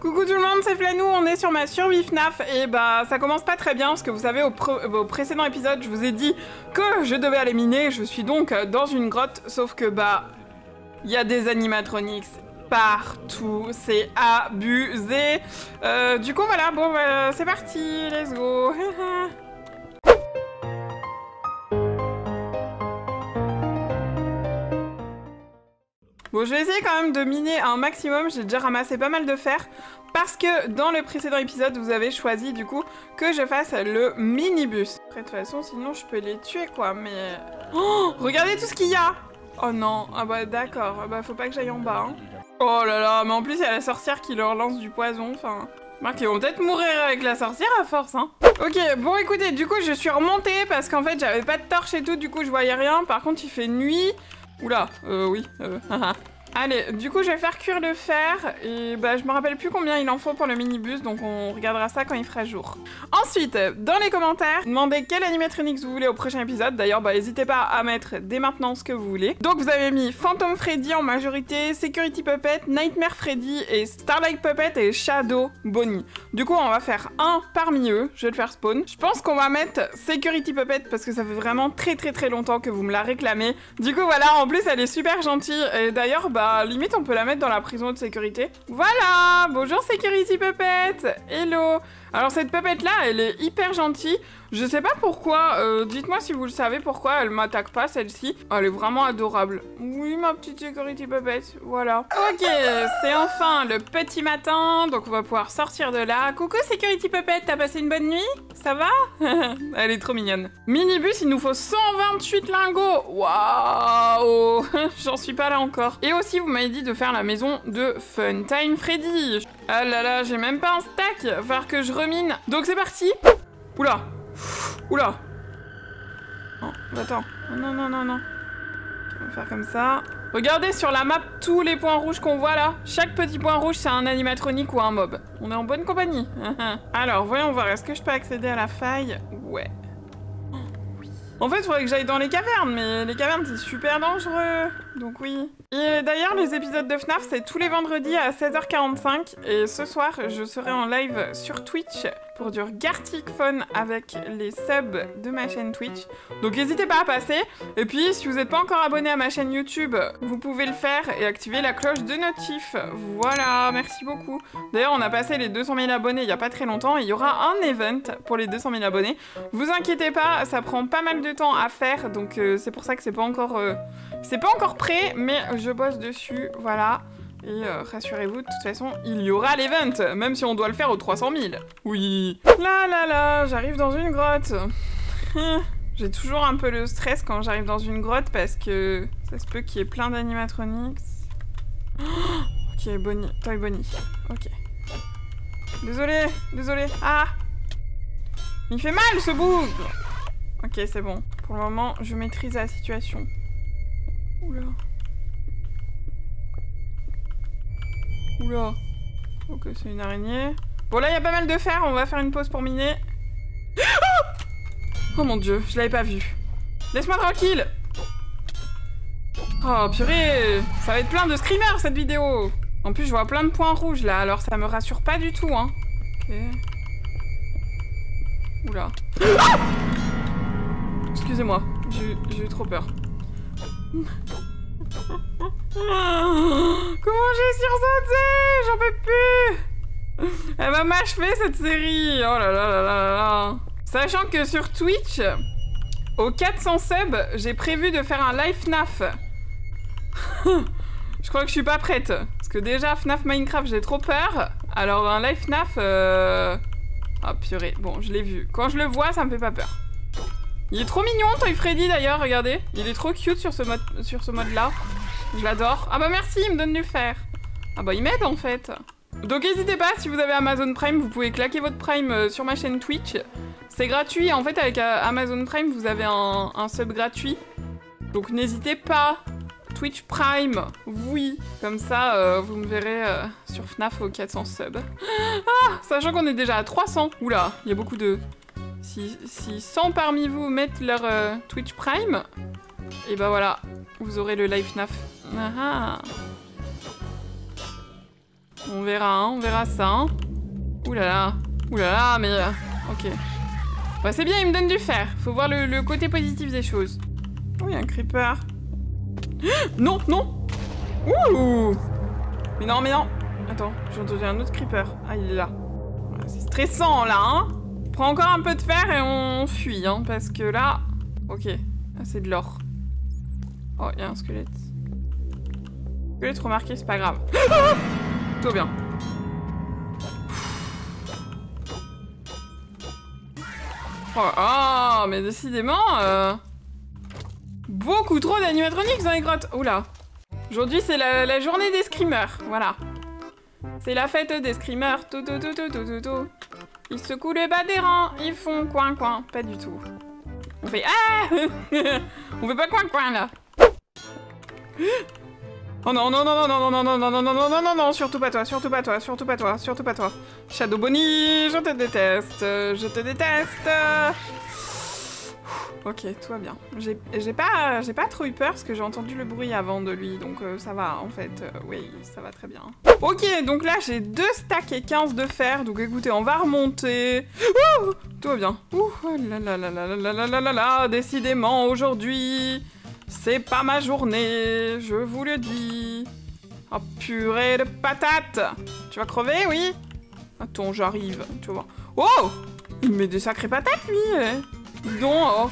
Coucou tout le monde, c'est Flanou, on est sur ma survie FNAF et bah ça commence pas très bien parce que vous savez au, précédent épisode je vous ai dit que je devais aller miner, je suis donc dans une grotte sauf que bah il y a des animatronics partout, c'est abusé. Euh, du coup voilà, bon bah, c'est parti, let's go. Bon, je vais essayer quand même de miner un maximum, j'ai déjà ramassé pas mal de fer, parce que dans le précédent épisode, vous avez choisi du coup que je fasse le minibus. Après, de toute façon, sinon je peux les tuer quoi, mais... Oh Regardez tout ce qu'il y a Oh non, ah bah d'accord, ah bah faut pas que j'aille en bas. Hein. Oh là là, mais en plus il y a la sorcière qui leur lance du poison, enfin... Marc, ils vont peut-être mourir avec la sorcière à force, hein. Ok, bon écoutez, du coup je suis remontée parce qu'en fait j'avais pas de torche et tout, du coup je voyais rien. Par contre il fait nuit, Oula, euh, oui, euh, Allez, du coup, je vais faire cuire le fer et bah, je me rappelle plus combien il en faut pour le minibus, donc on regardera ça quand il fera jour. Ensuite, dans les commentaires, demandez quel animatronics vous voulez au prochain épisode. D'ailleurs, bah, n'hésitez pas à mettre dès maintenant ce que vous voulez. Donc, vous avez mis Phantom Freddy en majorité, Security Puppet, Nightmare Freddy et Starlight Puppet et Shadow Bonnie. Du coup, on va faire un parmi eux. Je vais le faire spawn. Je pense qu'on va mettre Security Puppet parce que ça fait vraiment très très très longtemps que vous me la réclamez. Du coup, voilà, en plus, elle est super gentille. Et d'ailleurs, bah, bah, limite, on peut la mettre dans la prison de sécurité. Voilà! Bonjour Security Puppet! Hello Alors, cette puppet-là, elle est hyper gentille. Je sais pas pourquoi, euh, dites-moi si vous le savez pourquoi elle m'attaque pas, celle-ci. Elle est vraiment adorable. Oui, ma petite Security Puppet, voilà. Ok, c'est enfin le petit matin, donc on va pouvoir sortir de là. Coucou Security Puppet, t'as passé une bonne nuit? Ça va? Elle est trop mignonne. Minibus, il nous faut 128 lingots Waouh J'en suis pas là encore. Et aussi, vous m'avez dit de faire la maison de Funtime Freddy. Ah là là, j'ai même pas un stack. Va falloir que je remine. Donc c'est parti. Oula. Oula. Non, attends. Non, non, non, non. On va faire comme ça. Regardez sur la map tous les points rouges qu'on voit là. Chaque petit point rouge, c'est un animatronique ou un mob. On est en bonne compagnie. Alors, voyons voir. Est-ce que je peux accéder à la faille? Ouais. En fait, il faudrait que j'aille dans les cavernes, mais les cavernes, c'est super dangereux. Donc oui. Et d'ailleurs, les épisodes de FNAF, c'est tous les vendredis à 16h45. Et ce soir, je serai en live sur Twitch pour du Gartic Fun avec les subs de ma chaîne Twitch. Donc n'hésitez pas à passer. Et puis, si vous n'êtes pas encore abonné à ma chaîne YouTube, vous pouvez le faire et activer la cloche de notif. Voilà, merci beaucoup. D'ailleurs, on a passé les 200 000 abonnés il n'y a pas très longtemps. Et il y aura un event pour les 200 000 abonnés. Vous inquiétez pas, ça prend pas mal de temps à faire. Donc euh, c'est pour ça que c'est pas encore... Euh, c'est pas encore prêt, mais je bosse dessus, voilà. Et euh, rassurez-vous, de toute façon, il y aura l'event, même si on doit le faire aux 300 000. Oui. Là, là, là, j'arrive dans une grotte. J'ai toujours un peu le stress quand j'arrive dans une grotte parce que ça se peut qu'il y ait plein d'animatronics. ok, Bonnie, Toy Bonnie. Ok. Désolé, désolé. Ah Il fait mal ce bougre Ok, c'est bon. Pour le moment, je maîtrise la situation. Oula. Oula. Ok, c'est une araignée. Bon, là, il y a pas mal de fer. On va faire une pause pour miner. oh mon dieu, je l'avais pas vu. Laisse-moi tranquille Oh, purée Ça va être plein de screamers, cette vidéo En plus, je vois plein de points rouges, là. Alors, ça me rassure pas du tout, hein. Ok. Oula. Excusez-moi, j'ai eu trop peur. Comment j'ai sursauté J'en peux plus Elle va m'achever cette série Oh là là là là là Sachant que sur Twitch, aux 400 subs, j'ai prévu de faire un live FNAF. je crois que je suis pas prête. Parce que déjà, FNAF Minecraft, j'ai trop peur. Alors un live FNAF... Euh... Oh purée, bon, je l'ai vu. Quand je le vois, ça me fait pas peur. Il est trop mignon, Toy Freddy, d'ailleurs, regardez. Il est trop cute sur ce mode, mode-là. Je l'adore. Ah bah merci, il me donne du fer. Ah bah il m'aide, en fait. Donc n'hésitez pas, si vous avez Amazon Prime, vous pouvez claquer votre Prime euh, sur ma chaîne Twitch. C'est gratuit, en fait, avec euh, Amazon Prime, vous avez un, sub gratuit. Donc n'hésitez pas. Twitch Prime, oui. Comme ça, euh, vous me verrez sur FNAF aux 400 subs. Ah Sachant qu'on est déjà à 300. Oula, il y a beaucoup de... Si, si 100 parmi vous mettent leur euh, Twitch Prime, et ben voilà, vous aurez le live FNAF. Ah, ah. On verra, hein, on verra ça. Hein. Ouh là là. Là mais... euh, ok. Bah, c'est bien, il me donne du fer. Faut voir le, côté positif des choses. Oh, il y a un creeper. Non, non Ouh Mais non, mais non Attends, j'ai entendu un autre creeper. Ah, il est là. C'est stressant, là, hein Prends encore un peu de fer et on fuit, hein, parce que là... Ok, ah, c'est de l'or. Oh, il y a un squelette. Squelette remarqué, c'est pas grave. Tout bien. Oh, oh, mais décidément... euh, Beaucoup trop d'animatroniques dans les grottes. Oula. Aujourd'hui, c'est la, la journée des screamers. Voilà. C'est la fête des screamers. Tout, tout, tout, tout, tout, tout. Ils secouent les bas des rangs. Ils font coin, coin. Pas du tout. On fait Ah On fait pas coin, coin, là. Oh non, non, non, non, non, non, non, non, non, non, non, non, non, non, surtout pas toi, surtout pas toi, surtout pas toi, surtout pas toi. Shadow Bonnie, je te déteste, je te déteste. Ok, tout va bien. J'ai pas, pas trop eu peur parce que j'ai entendu le bruit avant de lui, donc euh, ça va en fait. euh, oui, ça va très bien. Ok, donc là j'ai deux stacks et 15 de fer, donc écoutez, on va remonter. Tout va bien. Ouh, oh là là là là là là là là là décidément aujourd'hui, c'est pas ma journée, je vous le dis. Oh purée de patates Tu vas crever, oui? Attends, j'arrive, tu voir. Oh Il met des sacrées patates, lui eh. Dis donc, oh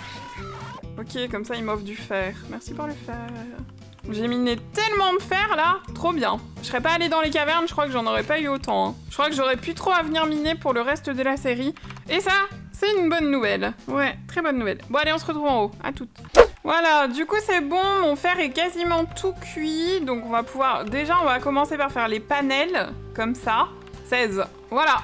Ok, comme ça, il m'offre du fer. Merci pour le fer. J'ai miné tellement de fer, là Trop bien. Je serais pas allée dans les cavernes, je crois que j'en aurais pas eu autant. hein. Je crois que j'aurais plus trop à venir miner pour le reste de la série. Et ça, c'est une bonne nouvelle. Ouais, très bonne nouvelle. Bon, allez, on se retrouve en haut. À toutes. Voilà, du coup c'est bon, mon fer est quasiment tout cuit, donc on va pouvoir... Déjà on va commencer par faire les panels, comme ça. 16, voilà.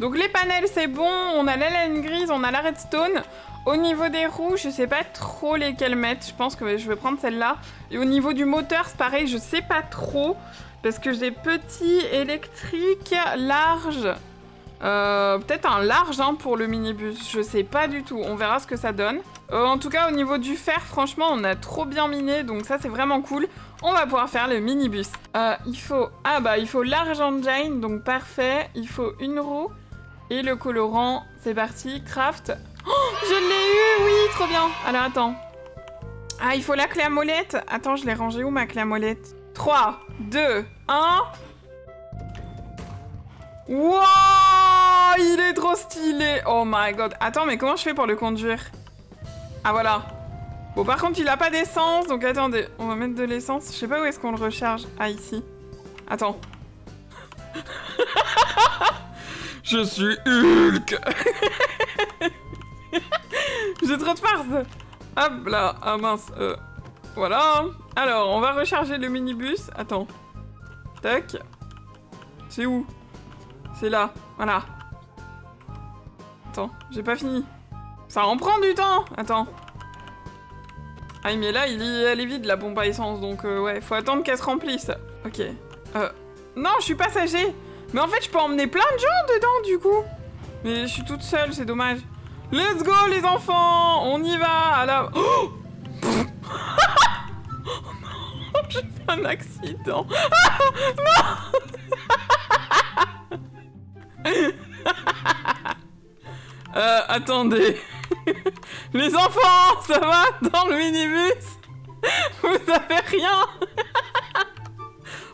Donc les panels c'est bon, on a la laine grise, on a la redstone. Au niveau des roues, je sais pas trop lesquelles mettre, je pense que je vais prendre celle-là. Et au niveau du moteur, c'est pareil, je sais pas trop, parce que j'ai petit, électrique, large... Euh, Peut-être un large hein, pour le minibus, je sais pas du tout, on verra ce que ça donne. Euh, en tout cas, au niveau du fer, franchement, on a trop bien miné, donc ça, c'est vraiment cool. On va pouvoir faire le minibus. Euh, il faut... Ah bah, il faut large engine, donc parfait. Il faut une roue et le colorant. C'est parti, craft. Oh, je l'ai eu, oui, trop bien. Alors, attends. Ah, il faut la clé à molette. Attends, je l'ai rangée où, ma clé à molette? 3, 2, 1... Wow Il est trop stylé Oh my god Attends, mais comment je fais pour le conduire? Ah, voilà. Bon, par contre, il a pas d'essence, donc attendez. On va mettre de l'essence. Je sais pas où est-ce qu'on le recharge. Ah, ici. Attends. je suis Hulk J'ai trop de farce Hop là Ah mince. euh, Voilà. Alors, on va recharger le minibus. Attends. Tac. C'est où? C'est là. Voilà. Attends, j'ai pas fini. Ça en prend du temps Attends. Ah mais là, il elle est vide la pompe à essence, donc euh, ouais, faut attendre qu'elle se remplisse. Ok. Euh... Non, je suis passager Mais en fait, je peux emmener plein de gens dedans, du coup Mais je suis toute seule, c'est dommage. Let's go, les enfants On y va à la... Oh non J'ai fait un accident Euh, attendez. Les enfants, ça va dans le minibus? Vous avez rien?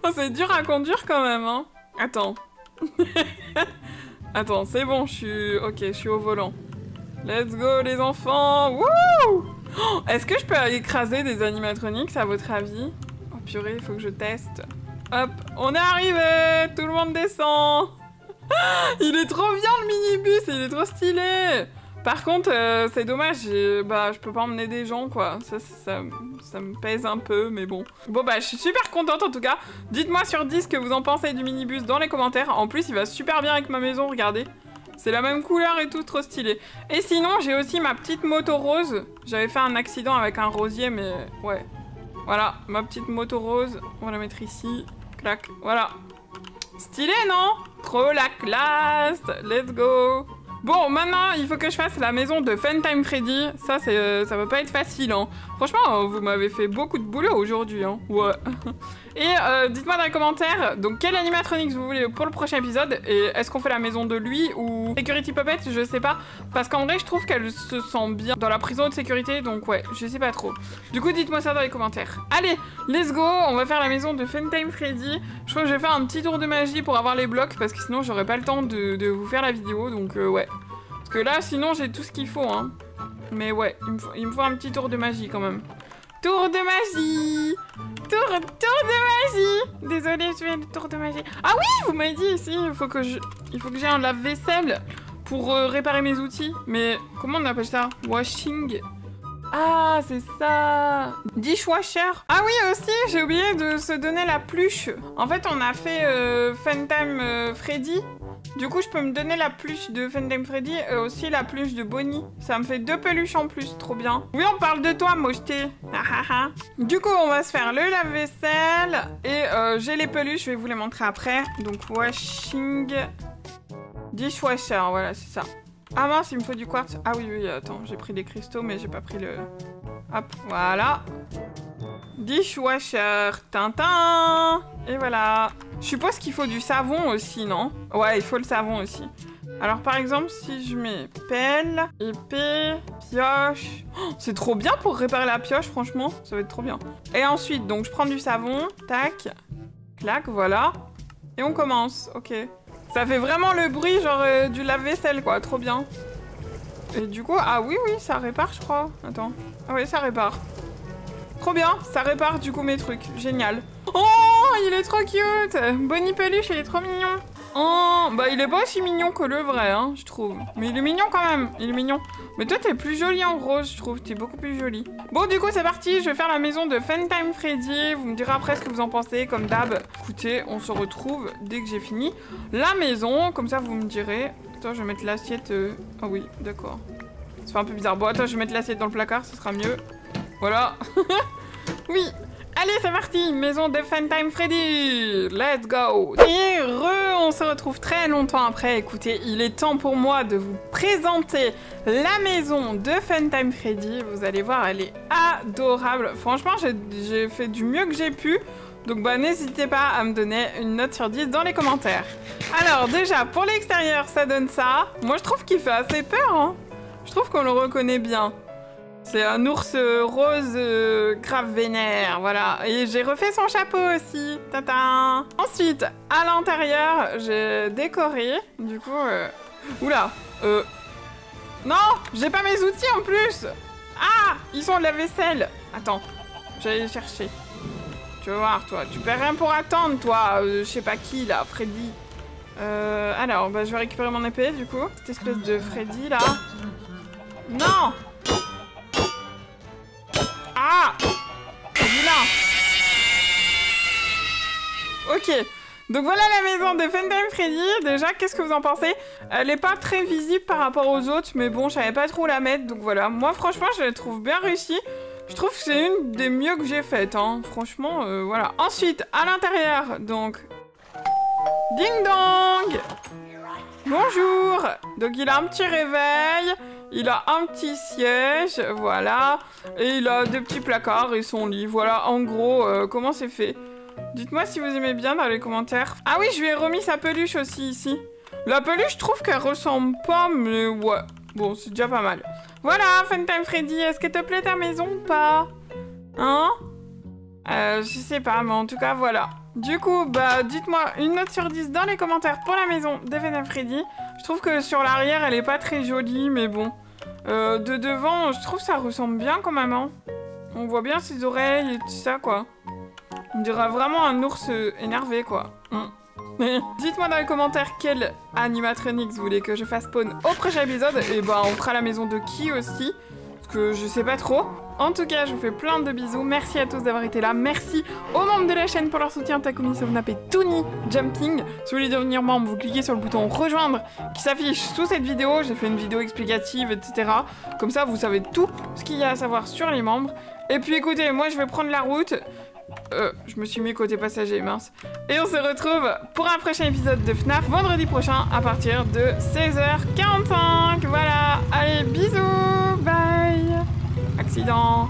Oh, c'est dur à conduire quand même, hein. Attends. Attends, c'est bon, je suis... Ok, je suis au volant. Let's go, les enfants Wouh Oh, Est-ce que je peux écraser des animatroniques, à votre avis? Oh purée, il faut que je teste. Hop, on est arrivé Tout le monde descend il est trop bien le minibus, il est trop stylé. Par contre, euh, c'est dommage, bah je peux pas emmener des gens quoi. Ça, ça, ça, ça me pèse un peu, mais bon. Bon bah je suis super contente en tout cas. Dites-moi sur 10 ce que vous en pensez du minibus dans les commentaires. En plus, il va super bien avec ma maison, regardez. C'est la même couleur et tout, trop stylé. Et sinon, j'ai aussi ma petite moto rose. J'avais fait un accident avec un rosier, mais ouais. Voilà, ma petite moto rose. On va la mettre ici. Clac, voilà. Stylé, non? Trop la classe Let's go Bon, maintenant, il faut que je fasse la maison de Funtime Freddy. Ça, euh, ça va pas être facile, hein. Franchement, euh, vous m'avez fait beaucoup de boulot aujourd'hui, hein. Ouais. Et euh, dites-moi dans les commentaires, donc quel animatronics vous voulez pour le prochain épisode? Et est-ce qu'on fait la maison de lui ou Security Puppet? Je sais pas. Parce qu'en vrai, je trouve qu'elle se sent bien dans la prison de sécurité, donc ouais, je sais pas trop. Du coup, dites-moi ça dans les commentaires. Allez, let's go On va faire la maison de Funtime Freddy. Je crois que je vais faire un petit tour de magie pour avoir les blocs, parce que sinon, j'aurais pas le temps de, vous faire la vidéo, donc ouais. Parce que là, sinon, j'ai tout ce qu'il faut, hein. Mais ouais, il me, faut, un petit tour de magie quand même. Tour de magie Tour, tour de magie Désolée, je vais le tour de magie. Ah oui, vous m'avez dit ici, il faut que je, il faut que j'ai un lave-vaisselle pour euh, réparer mes outils. Mais comment on appelle ça? Washing? Ah, c'est ça Dishwasher Ah oui, aussi, j'ai oublié de se donner la pluche. En fait, on a fait euh, euh, Freddy du coup, je peux me donner la pluche de Fendem Freddy et aussi la pluche de Bonnie. Ça me fait deux peluches en plus, trop bien. Oui, on parle de toi, ah. du coup, on va se faire le lave-vaisselle. Et euh, j'ai les peluches, je vais vous les montrer après. Donc, washing... Dishwasher, voilà, c'est ça. Ah mince, il me faut du quartz. Ah oui, oui, attends, j'ai pris des cristaux, mais j'ai pas pris le... Hop, voilà. Dishwasher, Tintin Et voilà. Je suppose qu'il faut du savon aussi, non? Ouais, il faut le savon aussi. Alors par exemple, si je mets pelle, épée, pioche... Oh, c'est trop bien pour réparer la pioche, franchement. Ça va être trop bien. Et ensuite, donc je prends du savon, tac, clac, voilà. Et on commence, ok. Ça fait vraiment le bruit genre euh, du lave-vaisselle, quoi, trop bien. Et du coup, ah oui, oui, ça répare, je crois. Attends. Ah oui, ça répare. Trop bien, ça répare du coup mes trucs. Génial. Oh, il est trop cute Bonnie Peluche, il est trop mignon. Oh, bah il est pas aussi mignon que le vrai, hein, je trouve. Mais il est mignon quand même, il est mignon. Mais toi, t'es plus jolie en rose, je trouve. T'es beaucoup plus jolie. Bon, du coup, c'est parti. Je vais faire la maison de Funtime Freddy. Vous me direz après ce que vous en pensez, comme d'hab. Écoutez, on se retrouve dès que j'ai fini la maison. Comme ça, vous me direz. Attends, je vais mettre l'assiette... Euh, ah oui, d'accord. Ça fait un peu bizarre. Bon, attends, je vais mettre l'assiette dans le placard, ce sera mieux. Voilà. oui. Allez, c'est parti Maison de Funtime Freddy Let's go Et re, on se retrouve très longtemps après. Écoutez, il est temps pour moi de vous présenter la maison de Funtime Freddy. Vous allez voir, elle est adorable. Franchement, j'ai fait du mieux que j'ai pu. Donc bah n'hésitez pas à me donner une note sur 10 dans les commentaires. Alors déjà, pour l'extérieur, ça donne ça. Moi, je trouve qu'il fait assez peur. Hein. Je trouve qu'on le reconnaît bien. C'est un ours rose euh, grave vénère, voilà. Et j'ai refait son chapeau aussi. Tata. Ensuite, à l'intérieur, j'ai décoré. Du coup, euh... oula. Euh... Non, j'ai pas mes outils en plus. Ah, ils sont de la vaisselle. Attends, j'allais les chercher. Tu vas voir, toi. Tu perds rien pour attendre, toi. Euh, je sais pas qui, là, Freddy. Euh, alors, bah, je vais récupérer mon épée, du coup. Cette espèce de Freddy, là. Non Donc voilà la maison de Funtime Freddy. Déjà, qu'est-ce que vous en pensez? Elle est pas très visible par rapport aux autres, mais bon, je savais pas trop la mettre, donc voilà. Moi, franchement, je la trouve bien réussie. Je trouve que c'est une des mieux que j'ai faites, hein. Franchement, euh, voilà. Ensuite, à l'intérieur, donc... Ding dong Bonjour Donc il a un petit réveil, il a un petit siège, voilà, et il a des petits placards et son lit, voilà, en gros, euh, comment c'est fait. Dites-moi si vous aimez bien dans les commentaires. Ah oui, je lui ai remis sa peluche aussi ici. La peluche, je trouve qu'elle ressemble pas, mais ouais, bon, c'est déjà pas mal. Voilà, Funtime Freddy, est-ce que te plaît ta maison ou pas? Hein? Euh, Je sais pas, mais en tout cas, voilà. Du coup, bah, dites-moi une note sur 10 dans les commentaires pour la maison de Venom Freddy. Je trouve que sur l'arrière, elle est pas très jolie, mais bon. Euh, de devant, je trouve ça ressemble bien quand même, hein. On voit bien ses oreilles et tout ça, quoi. On dirait vraiment un ours euh, énervé, quoi. Mm. Dites-moi dans les commentaires quel animatronics vous voulez que je fasse spawn au prochain épisode. Et bah, on fera la maison de qui aussi. Parce que je sais pas trop. En tout cas, je vous fais plein de bisous. Merci à tous d'avoir été là. Merci aux membres de la chaîne pour leur soutien. Takumi Sovnap et Tony Jumping. Si vous voulez devenir membre, vous cliquez sur le bouton rejoindre qui s'affiche sous cette vidéo. J'ai fait une vidéo explicative, etc. Comme ça, vous savez tout ce qu'il y a à savoir sur les membres. Et puis écoutez, moi je vais prendre la route. Euh, je me suis mis côté passager, mince. Et on se retrouve pour un prochain épisode de FNAF vendredi prochain à partir de 16h45. Voilà, allez, bisous, bye Accident